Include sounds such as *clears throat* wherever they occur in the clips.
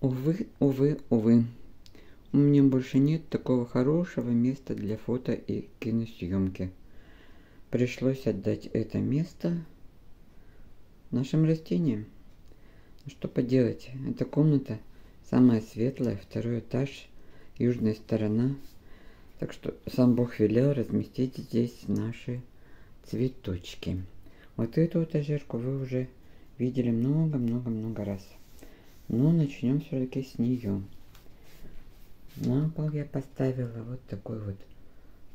Увы, увы, увы. У меня больше нет такого хорошего места для фото и киносъемки. Пришлось отдать это место нашим растениям. Ну что поделать, эта комната самая светлая, второй этаж, южная сторона. Так что сам Бог велел разместить здесь наши цветочки. Вот эту этажерку вы уже видели много-много-много раз. Но начнем все-таки с нее. На пол я поставила вот такой вот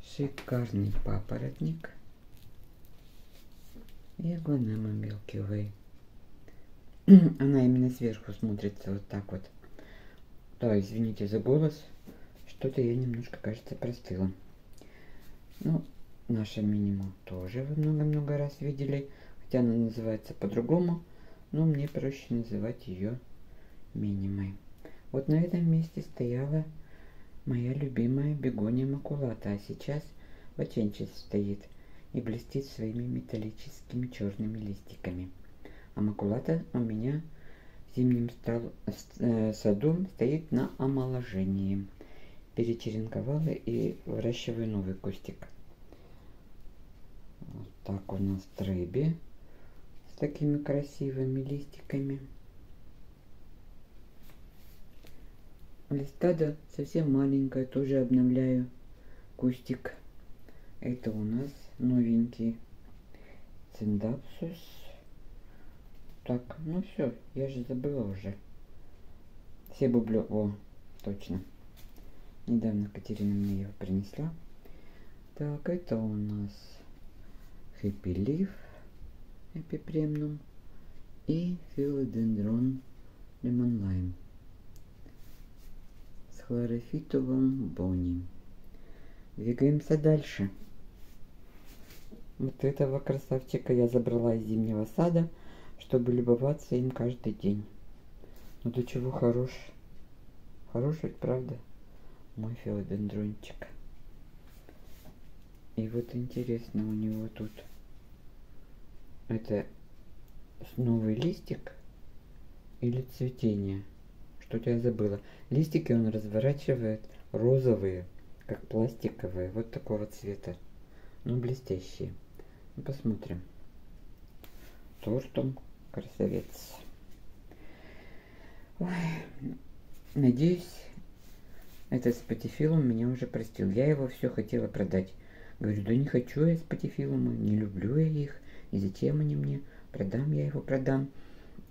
шикарный папоротник. И аглонема Milky Way. Она именно сверху смотрится вот так вот. Да, извините за голос. Что-то я немножко, кажется, простыла. Ну, наша минима тоже вы много-много раз видели. Хотя она называется по-другому. Но мне проще называть ее минимой. Вот на этом месте стояла моя любимая бегония макулата. А сейчас боченчик стоит и блестит своими металлическими черными листиками. А макулата у меня в зимнем стал, э, саду стоит на омоложении. Перечеренковала и выращиваю новый кустик. Вот так у нас трэби с такими красивыми листиками. Листада совсем маленькая, тоже обновляю кустик. Это у нас новенький циндапсус. Так, ну все, я же забыла уже. Все бублю... О, точно. Недавно Катерина мне его принесла. Так, это у нас Happy Leaf эпипремнум и Philodendron Lemon Lime хлорофитовым бони. Двигаемся дальше. Вот этого красавчика я забрала из зимнего сада, чтобы любоваться им каждый день. Ну до чего хорош. Хорош ведь, правда? Мой филодендрончик. И вот интересно у него тут. Это новый листик или цветение? Что-то я забыла. Листики он разворачивает розовые, как пластиковые, вот такого цвета. Ну, блестящие. Ну, посмотрим. Тортом красавец. Ой, надеюсь, этот спатифилум меня уже простил. Я его все хотела продать. Говорю, да не хочу я спатифилумы, не люблю я их. И зачем они мне? Продам я его, продам.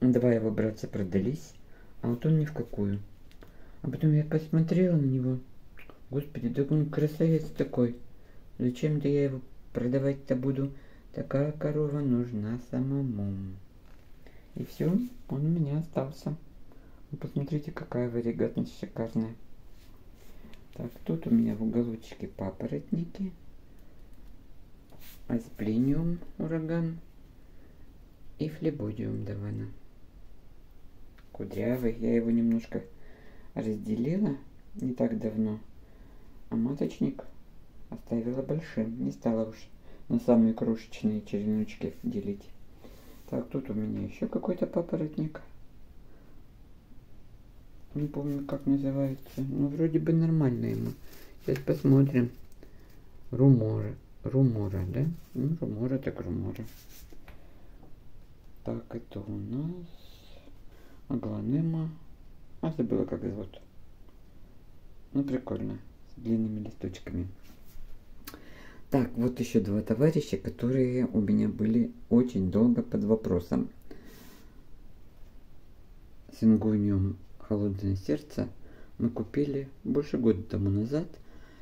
Два его братца продались, а вот он ни в какую. А потом я посмотрела на него. Господи, да он красавец такой. Зачем-то я его продавать-то буду Такая корова нужна самому. И все, он у меня остался. Вы посмотрите, какая варигатность шикарная. Так, тут у меня в уголочке папоротники. Асплениум ураган и флебодиум давана. Кудрявый. Я его немножко разделила не так давно. А маточник оставила большим. Не стала уж на самые крошечные череночки делить. Так, тут у меня еще какой-то папоротник. Не помню, как называется. Ну, вроде бы нормально ему. Сейчас посмотрим. Румора. Румора, да? Ну, румора так румора. Так, это у нас аглонема. А, забыла, как зовут. Ну, прикольно. С длинными листочками. Так, вот еще два товарища, которые у меня были очень долго под вопросом. Сингониум «Холодное сердце» мы купили больше года тому назад.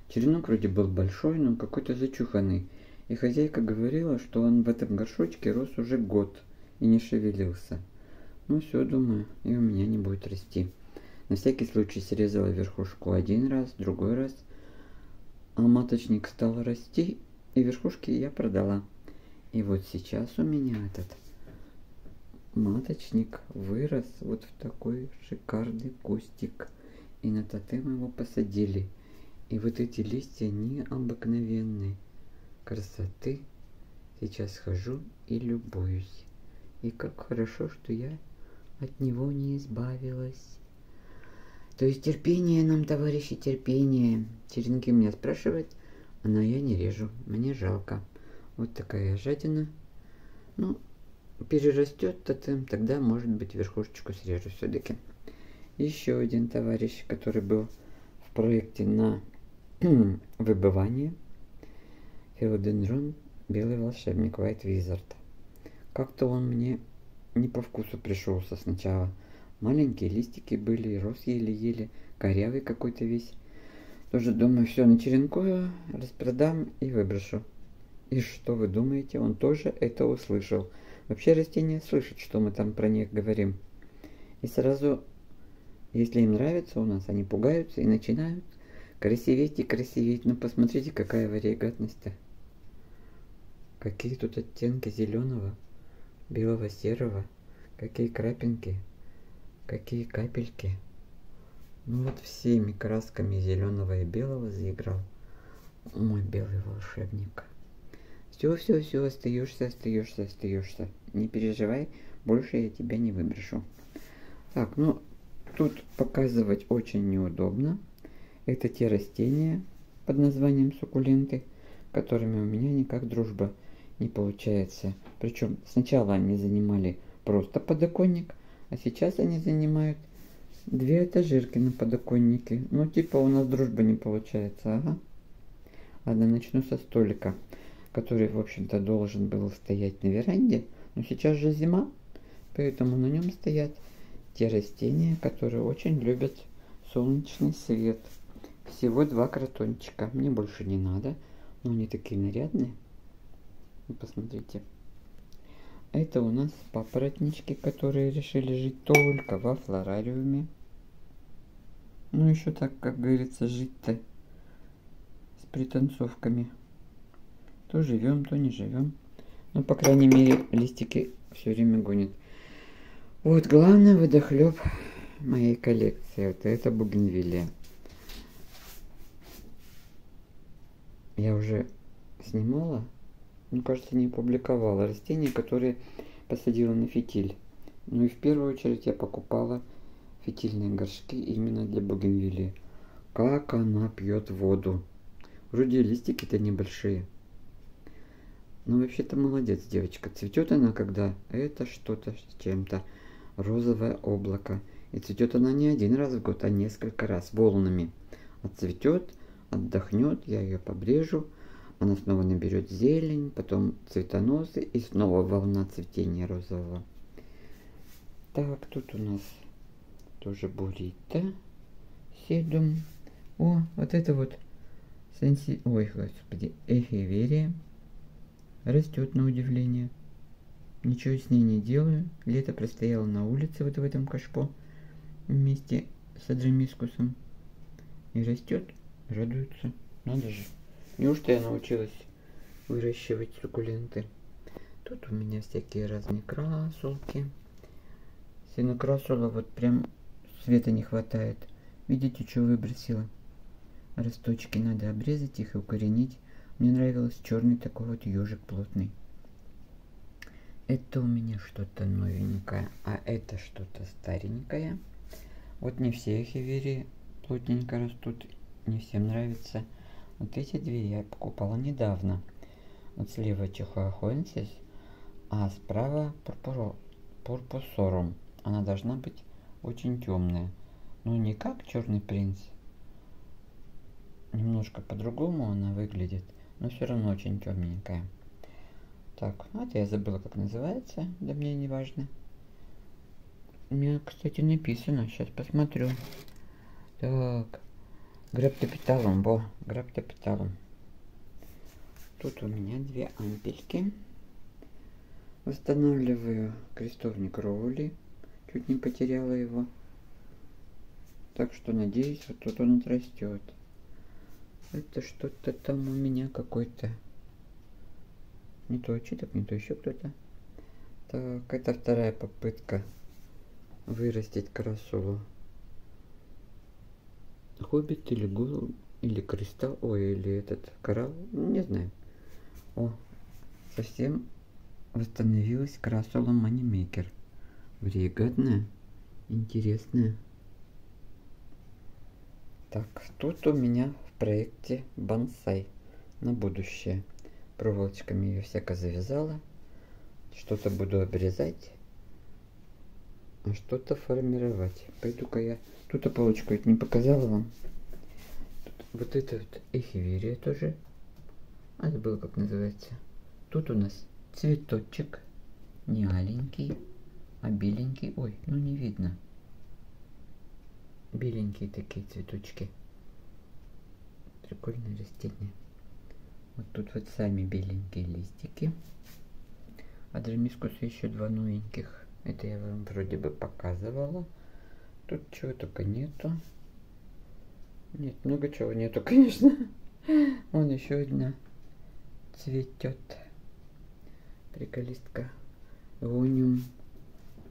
Черенок вроде был большой, но какой-то зачуханный. И хозяйка говорила, что он в этом горшочке рос уже год и не шевелился. Ну все, думаю, и у меня не будет расти. На всякий случай срезала верхушку один раз, другой раз – а маточник стал расти, и верхушки я продала. И вот сейчас у меня этот маточник вырос вот в такой шикарный кустик. И на тотем его посадили. И вот эти листья необыкновенные. Красоты. Сейчас хожу и любуюсь. И как хорошо, что я от него не избавилась. То есть терпение нам, товарищи, терпение. Черенки меня спрашивают, а но я не режу, мне жалко. Вот такая жадина. Ну, перерастет тотем, тогда, может быть, верхушечку срежу все-таки. Еще один товарищ, который был в проекте на *clears throat* выбывание. Филодендрон Белый волшебник White Wizard. Как-то он мне не по вкусу пришелся сначала. Маленькие листики были, рос еле-еле, корявый какой-то весь. Тоже думаю, все начеренкую, распродам и выброшу. И что вы думаете, он тоже это услышал. Вообще растения слышат, что мы там про них говорим. И сразу, если им нравится у нас, они пугаются и начинают красиветь и красиветь. Ну посмотрите, какая варигатность-то. Какие тут оттенки зеленого, белого, серого. Какие крапинки. Какие капельки. Ну вот всеми красками зеленого и белого заиграл мой белый волшебник. Все, все, все, остаешься, остаешься, остаешься. Не переживай, больше я тебя не выброшу. Так, ну, тут показывать очень неудобно. Это те растения под названием суккуленты, которыми у меня никак дружба не получается. Причем сначала они занимали просто подоконник, а сейчас они занимают две этажерки на подоконнике. Ну, типа у нас дружба не получается, ага. Ладно, начну со столика, который, в общем-то, должен был стоять на веранде. Но сейчас же зима, поэтому на нем стоят те растения, которые очень любят солнечный свет. Всего два кротончика. Мне больше не надо, но они такие нарядные. Посмотрите. Это у нас папоротнички, которые решили жить только во флорариуме. Ну, еще так, как говорится, жить-то с пританцовками. То живем, то не живем. Но, по крайней мере, листики все время гонят. Вот главный водохлеб моей коллекции. Вот это бугенвилия. Я уже снимала мне кажется, не публиковала растения, которые посадила на фитиль. Ну и в первую очередь я покупала фитильные горшки именно для бугенвилии. Как она пьет воду. Вроде листики-то небольшие. Ну вообще-то молодец девочка. Цветет она когда это что-то с чем-то. Розовое облако. И цветет она не один раз в год, а несколько раз волнами. Отцветет, отдохнет, я ее побрежу она снова наберет зелень, потом цветоносы и снова волна цветения розового. Так, тут у нас тоже бурита, седум. О, вот это вот сенси... Ой, господи, эфиверия. Растет на удивление. Ничего с ней не делаю. Лето простояла на улице вот в этом кашпо вместе с аджемискусом. И растет, радуется. Надо же. Неужто я научилась выращивать суккуленты? Тут у меня всякие разные красулки. Синокрасула вот прям света не хватает. Видите, что выбросила? Росточки надо обрезать их и укоренить. Мне нравилось черный такой вот ежик плотный. Это у меня что-то новенькое, а это что-то старенькое. Вот не все хиверии плотненько растут, не всем нравится. Вот эти две я покупала недавно. Вот слева Чихуахуэнсис, а справа Пурпуро, Пурпусорум. Она должна быть очень темная. Ну, не как Черный принц. Немножко по-другому она выглядит, но все равно очень темненькая. Так, это я забыла, как называется, да мне не важно. У меня, кстати, написано, сейчас посмотрю. Так, Граптопиталом, во, граптопиталом. Тут у меня две ампельки. Восстанавливаю крестовник Роули. Чуть не потеряла его. Так что надеюсь, вот тут он отрастет. Это что-то там у меня какой-то. Не то очиток, не то еще кто-то. Так, это вторая попытка вырастить красулу. Хоббит или Гул, или Кристалл, ой, или этот Коралл, не знаю. О, совсем восстановилась красула Манимейкер. Бригадная, интересная. Так, тут у меня в проекте бонсай на будущее. Проволочками ее всяко завязала. Что-то буду обрезать, что-то формировать. Пойду-ка я... Тут полочку ведь не показала вам. Тут вот это вот эхиверия тоже. А забыла, как называется. Тут у нас цветочек. Не аленький, а беленький. Ой, ну не видно беленькие такие цветочки. Прикольное растение. Вот тут вот сами беленькие листики. А драмискуса еще два новеньких. Это я вам вроде бы показывала. Тут чего только нету. Нет, много чего нету, *laughs* конечно. Вон еще одна цветет. Приколистка. Иониум.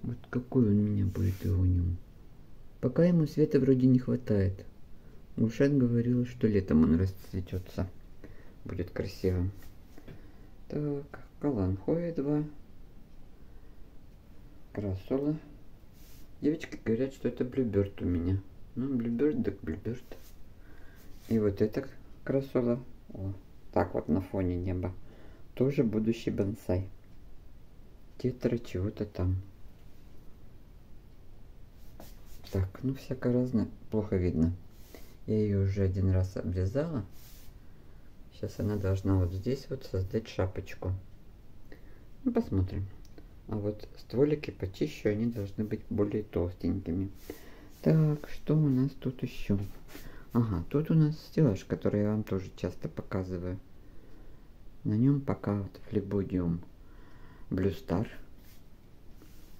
Вот какой он у меня будет иониум. Пока ему света вроде не хватает. Гушет говорила, что летом он расцветется. Будет красивым. Так, каланхоя 2. Красола. Девочки говорят, что это блюберт у меня. Ну, блюберт, так блюберт. И вот эта красола. О, так вот на фоне неба. Тоже будущий бонсай. Тетра чего-то там. Так, ну всяко разное. Плохо видно. Я ее уже один раз обрезала. Сейчас она должна вот здесь вот создать шапочку. Ну, посмотрим. А вот стволики почище, они должны быть более толстенькими. Так, что у нас тут еще? Ага, тут у нас стеллаж, который я вам тоже часто показываю. На нем пока вот флебодиум блюстар.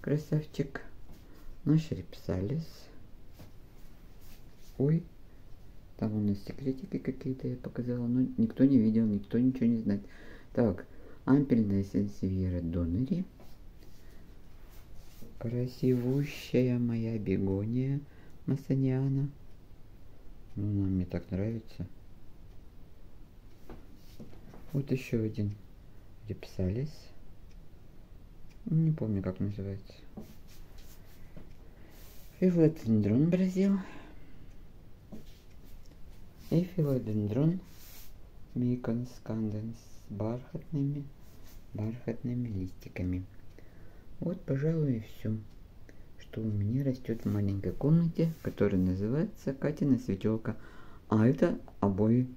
Красавчик наш репсалис. Ой, там у нас секретики какие-то я показала, но никто не видел, никто ничего не знает. Так, ампельная сенсивера донори. Красивущая моя бегония Массаниана. Ну, она мне так нравится. Вот еще один репсалис. Не помню, как называется. Филодендрон Бразил. И филодендрон миконсканденс с бархатными, бархатными листиками. Вот, пожалуй, и все, что у меня растет в маленькой комнате, которая называется Катина светелка. А это обои.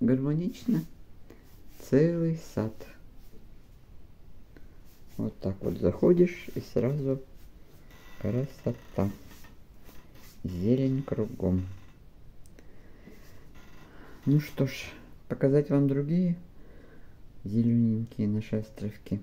Гармонично. Целый сад. Вот так вот заходишь и сразу Красота. Зелень кругом. Ну что ж, показать вам другие зелененькие наши островки.